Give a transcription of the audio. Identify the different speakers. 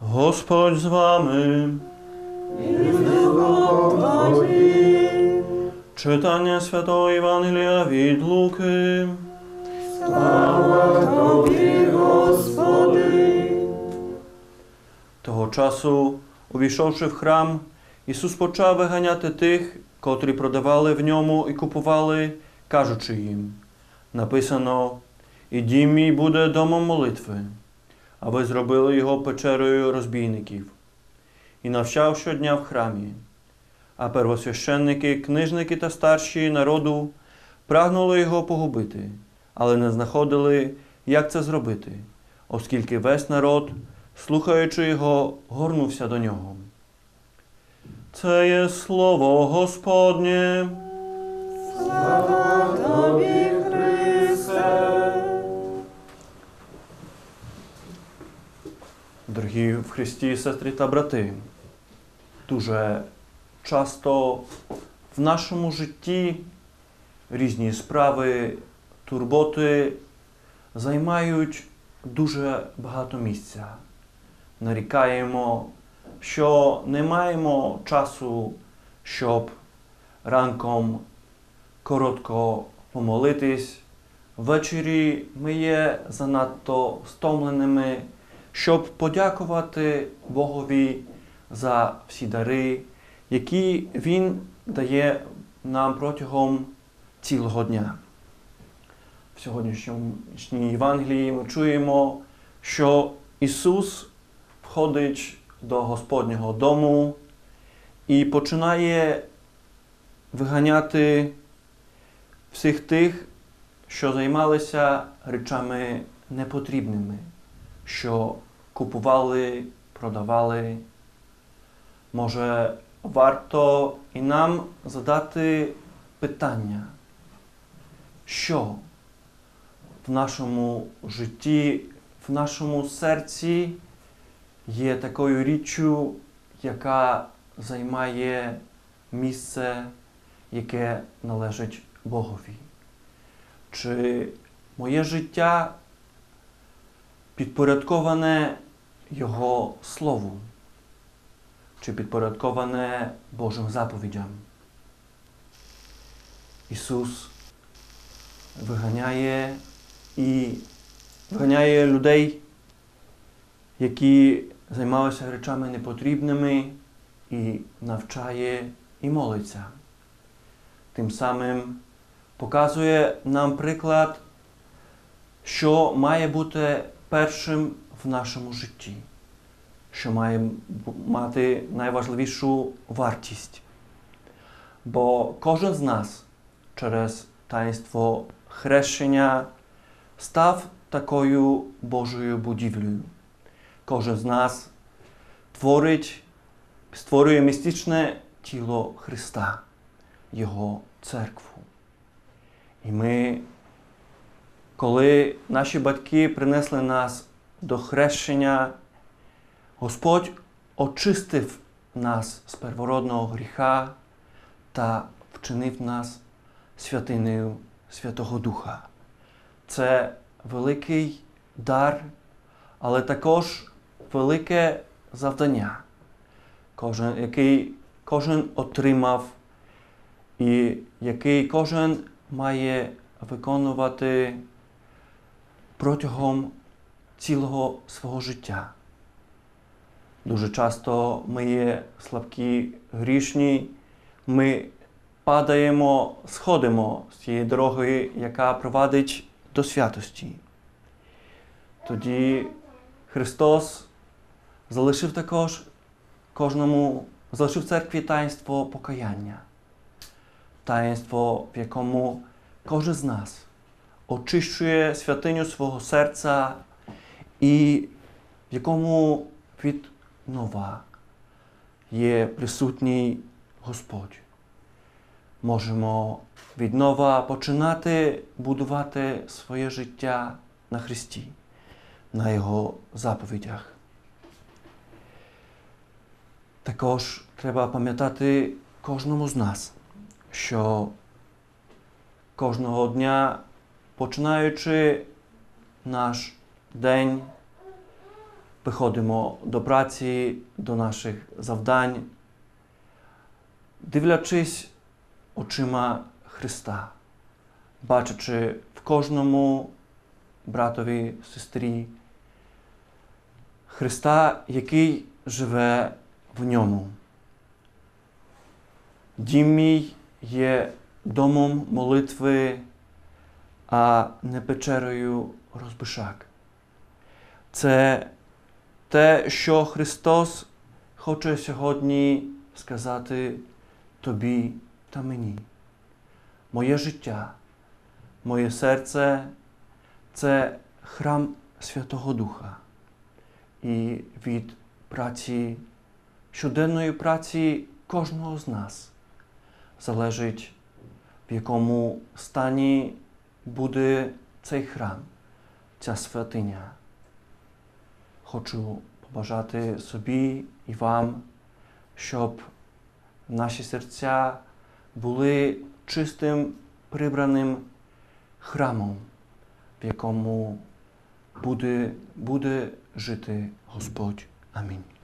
Speaker 1: Господь з вами. Читання Святого Євангелія від Луки. Слава Господи. Того часу, увійшовши в храм, Ісус почав виганяти тих, котрі продавали в ньому і купували, кажучи їм: написано: І дім мій буде домом молитви, а ви зробили його печерою розбійників. І навчав щодня в храмі. А первосвященники, книжники та старші народу прагнули його погубити, але не знаходили, як це зробити, оскільки весь народ, слухаючи його, горнувся до нього. Це є слово Господнє. Дорогі в Христі сестри та брати, дуже часто в нашому житті різні справи, турботи займають дуже багато місця. Нарікаємо, що не маємо часу, щоб ранком коротко помолитись. Ввечері ми є занадто стомленими, щоб подякувати Богові за всі дари, які Він дає нам протягом цілого дня. В сьогоднішній Євангелії ми чуємо, що Ісус входить до Господнього дому і починає виганяти всіх тих, що займалися речами непотрібними, що купували, продавали. Може, варто і нам задати питання, що в нашому житті, в нашому серці є такою річчю, яка займає місце, яке належить Богові. Чи моє життя підпорядковане Його Слову? Чи підпорядковане Божим заповідям? Ісус виганяє і виганяє людей, які займалися речами непотрібними, і навчає і молиться. Тим самим показує нам приклад, що має бути першим в нашому житті, що має мати найважливішу вартість. Бо кожен з нас через таїнство хрещення став такою Божою будівлею. Кожен з нас творить, створює містичне тіло Христа, Його церкву. І ми, коли наші батьки принесли нас до хрещення, Господь очистив нас з первородного гріха та вчинив нас святиною Святого Духа. Це великий дар, але також велике завдання, кожен, який кожен отримав і який кожен має виконувати протягом цілого свого життя. Дуже часто ми є слабкі, грішні, ми падаємо, сходимо з цієї дороги, яка провадить до святості. Тоді Христос залишив також кожному, залишив церкві таїнство покаяння, таїнство, в якому кожен з нас очищує святиню свого серця і в якому від нова є присутній Господь. Можемо від нова починати будувати своє життя на Христі, на Його заповідях. Також треба пам'ятати кожному з нас, що кожного дня, починаючи наш день, виходимо до праці, до наших завдань, дивлячись очима Христа, бачачи в кожному братові, сестрі Христа, який живе в ньому. Дім мій є домом молитви, а не печерою розбишак. Це те, що Христос хоче сьогодні сказати тобі та мені. Моє життя, моє серце це храм Святого Духа. І від праці, щоденної праці кожного з нас залежить, в якому стані буде цей храм, ця святиня. Хочу побажати собі і вам, щоб наші серця були чистим прибраним храмом, в якому буде, буде жити Господь. Амінь.